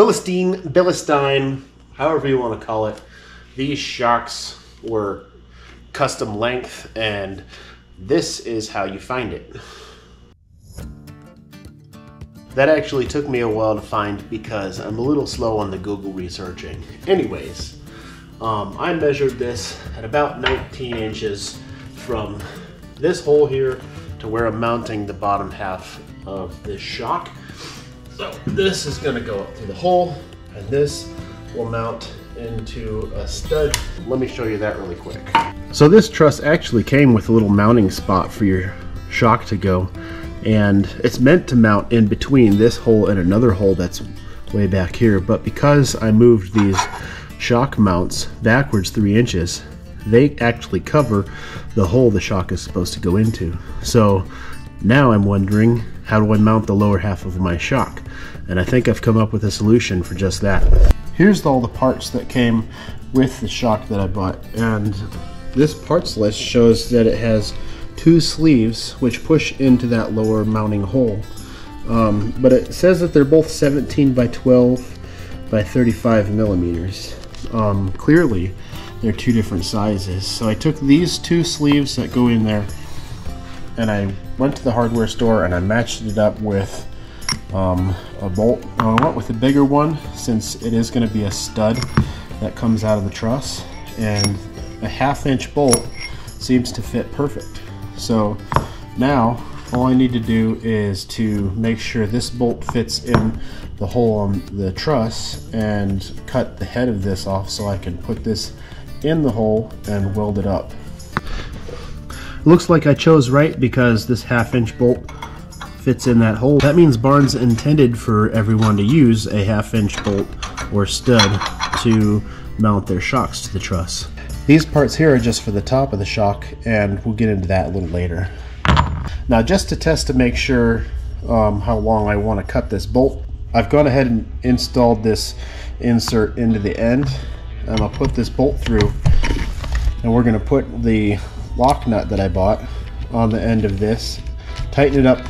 Bilstein, Bilstein, however you want to call it. These shocks were custom length, and this is how you find it. That actually took me a while to find because I'm a little slow on the Google researching. Anyways, um, I measured this at about 19 inches from this hole here to where I'm mounting the bottom half of this shock. So this is gonna go up through the hole and this will mount into a stud. Let me show you that really quick. So this truss actually came with a little mounting spot for your shock to go and it's meant to mount in between this hole and another hole that's way back here but because I moved these shock mounts backwards three inches they actually cover the hole the shock is supposed to go into so now I'm wondering how do I mount the lower half of my shock and I think I've come up with a solution for just that here's all the parts that came with the shock that I bought and this parts list shows that it has two sleeves which push into that lower mounting hole. Um, but it says that they're both 17 by 12 by 35 millimeters. Um, clearly, they're two different sizes. So I took these two sleeves that go in there and I went to the hardware store and I matched it up with um, a bolt. I went with a bigger one since it is going to be a stud that comes out of the truss and a half inch bolt seems to fit perfect. So now all I need to do is to make sure this bolt fits in the hole on the truss and cut the head of this off so I can put this in the hole and weld it up. Looks like I chose right because this half inch bolt fits in that hole. That means Barnes intended for everyone to use a half inch bolt or stud to mount their shocks to the truss. These parts here are just for the top of the shock and we'll get into that a little later. Now just to test to make sure um, how long I want to cut this bolt, I've gone ahead and installed this insert into the end and I'll put this bolt through and we're going to put the lock nut that I bought on the end of this, tighten it up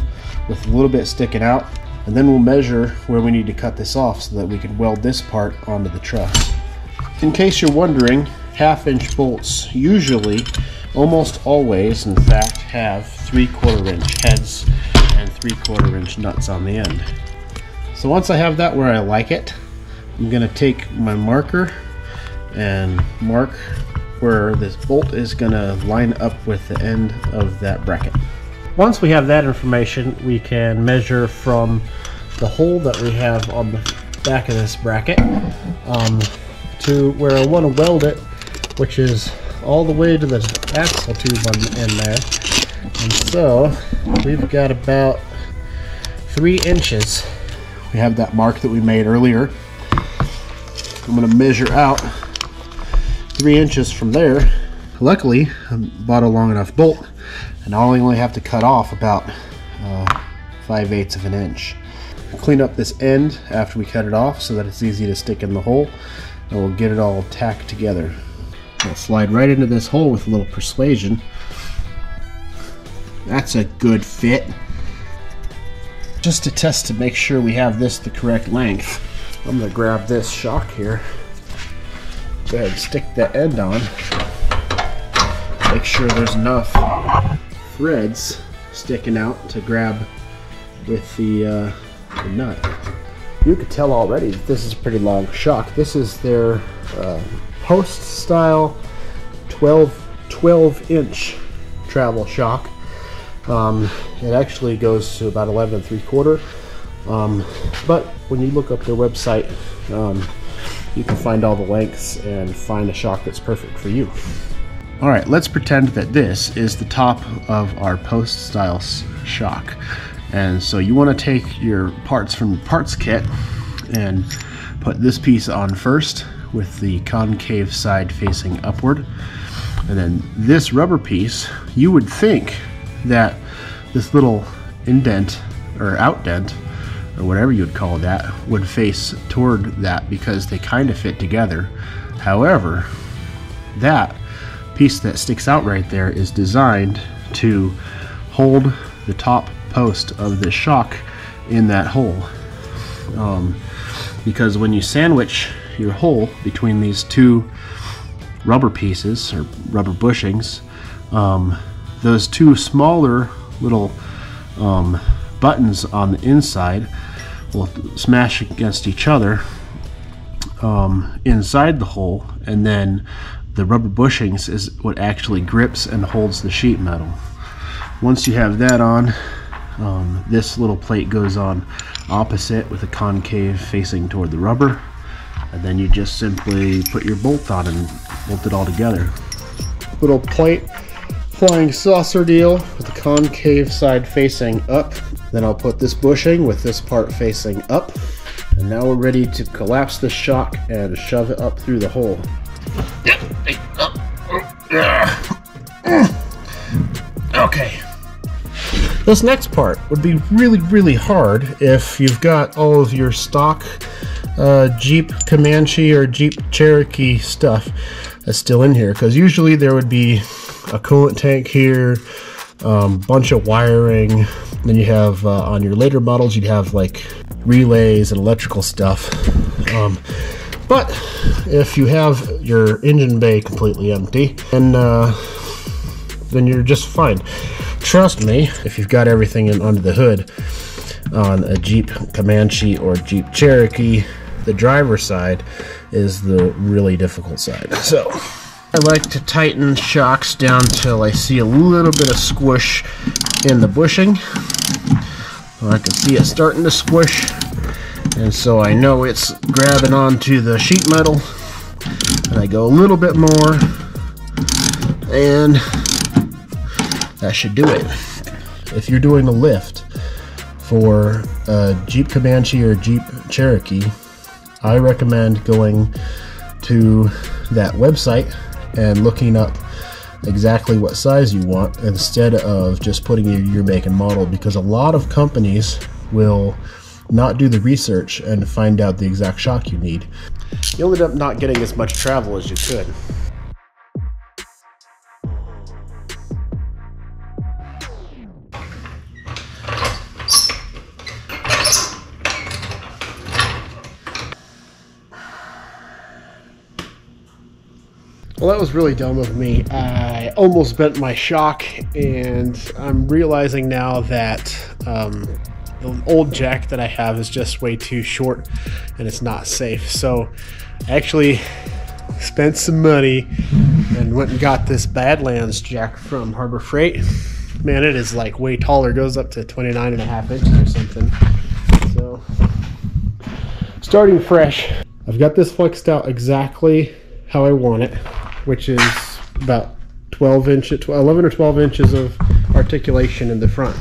with a little bit sticking out and then we'll measure where we need to cut this off so that we can weld this part onto the truss. In case you're wondering, half inch bolts usually, almost always in fact, have three quarter inch heads and three quarter inch nuts on the end. So once I have that where I like it, I'm going to take my marker and mark where this bolt is going to line up with the end of that bracket. Once we have that information, we can measure from the hole that we have on the back of this bracket um, to where I want to weld it which is all the way to the axle tube on the end there. And so we've got about three inches. We have that mark that we made earlier. I'm going to measure out three inches from there. Luckily, I bought a long enough bolt and I only have to cut off about uh, 5 eighths of an inch. Clean up this end after we cut it off so that it's easy to stick in the hole and we'll get it all tacked together. I'll slide right into this hole with a little persuasion. That's a good fit. Just to test to make sure we have this the correct length, I'm going to grab this shock here. Go ahead and stick the end on. Make sure there's enough threads sticking out to grab with the, uh, the nut. You could tell already that this is a pretty long shock. This is their uh, post style 12 12 inch travel shock um, it actually goes to about 11 and 3 quarter um, but when you look up their website um, you can find all the lengths and find a shock that's perfect for you alright let's pretend that this is the top of our post style shock and so you want to take your parts from the parts kit and put this piece on first with the concave side facing upward. And then this rubber piece, you would think that this little indent or outdent or whatever you would call that would face toward that because they kind of fit together. However, that piece that sticks out right there is designed to hold the top post of the shock in that hole. Um, because when you sandwich your hole between these two rubber pieces or rubber bushings, um, those two smaller little um, buttons on the inside will smash against each other um, inside the hole and then the rubber bushings is what actually grips and holds the sheet metal. Once you have that on, um, this little plate goes on opposite with a concave facing toward the rubber and then you just simply put your bolt on and bolt it all together. Little plate flying saucer deal with the concave side facing up. Then I'll put this bushing with this part facing up. And now we're ready to collapse the shock and shove it up through the hole. Okay. This next part would be really, really hard if you've got all of your stock uh, Jeep Comanche or Jeep Cherokee stuff that's still in here. Because usually there would be a coolant tank here, um, bunch of wiring. Then you have uh, on your later models, you'd have like relays and electrical stuff. Um, but if you have your engine bay completely empty, then uh, then you're just fine. Trust me, if you've got everything in under the hood on a Jeep Comanche or Jeep Cherokee, the driver's side is the really difficult side. So I like to tighten shocks down till I see a little bit of squish in the bushing. I can see it starting to squish and so I know it's grabbing onto the sheet metal and I go a little bit more and that should do it. If you're doing a lift for a Jeep Comanche or Jeep Cherokee, I recommend going to that website and looking up exactly what size you want instead of just putting your make and model because a lot of companies will not do the research and find out the exact shock you need. You'll end up not getting as much travel as you could. Well, that was really dumb of me. I almost bent my shock, and I'm realizing now that um, the old jack that I have is just way too short and it's not safe. So I actually spent some money and went and got this Badlands jack from Harbor Freight. Man, it is like way taller. Goes up to 29 and a half inches or something. So starting fresh. I've got this flexed out exactly how I want it which is about 12 inches, 11 or 12 inches of articulation in the front.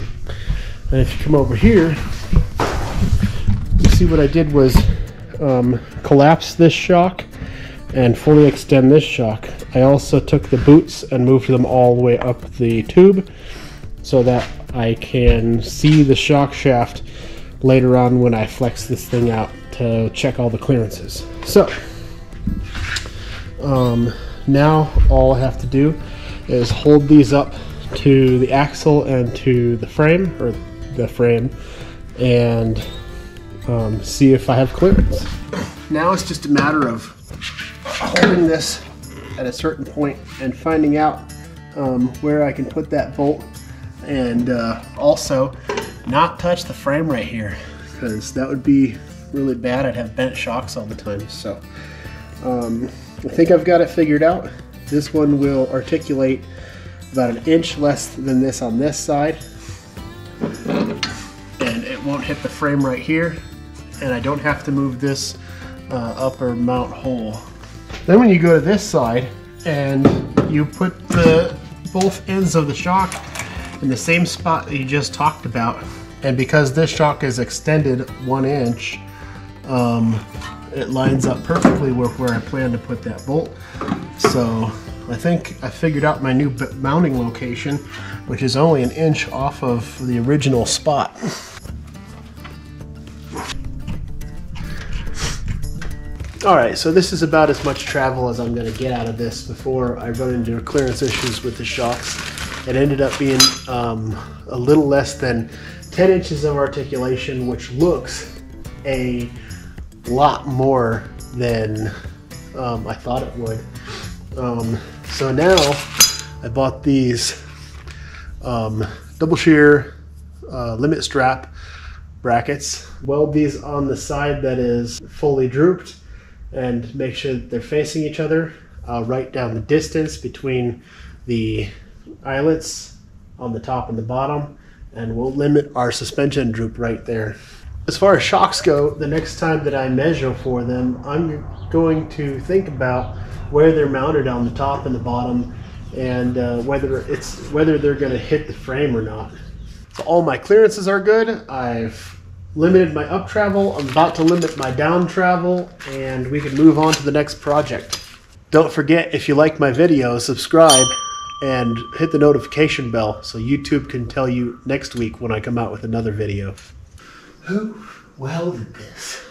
And if you come over here, you see what I did was um, collapse this shock and fully extend this shock. I also took the boots and moved them all the way up the tube so that I can see the shock shaft later on when I flex this thing out to check all the clearances. So, um, now all I have to do is hold these up to the axle and to the frame, or the frame, and um, see if I have clearance. Now it's just a matter of holding this at a certain point and finding out um, where I can put that bolt and uh, also not touch the frame right here because that would be really bad. I'd have bent shocks all the time. So um, I think I've got it figured out. This one will articulate about an inch less than this on this side. And it won't hit the frame right here. And I don't have to move this uh, upper mount hole. Then when you go to this side and you put the both ends of the shock in the same spot that you just talked about, and because this shock is extended one inch, um, it lines up perfectly with where I plan to put that bolt. So I think I figured out my new mounting location, which is only an inch off of the original spot. Alright, so this is about as much travel as I'm going to get out of this before I run into clearance issues with the shocks. It ended up being um, a little less than 10 inches of articulation, which looks a lot more than um, I thought it would. Um, so now I bought these um, double shear uh, limit strap brackets. Weld these on the side that is fully drooped and make sure that they're facing each other. I'll write down the distance between the eyelets on the top and the bottom and we'll limit our suspension droop right there. As far as shocks go, the next time that I measure for them, I'm going to think about where they're mounted on the top and the bottom and uh, whether it's whether they're going to hit the frame or not. So all my clearances are good. I've limited my up travel. I'm about to limit my down travel and we can move on to the next project. Don't forget if you like my video, subscribe and hit the notification bell so YouTube can tell you next week when I come out with another video. Who welded this?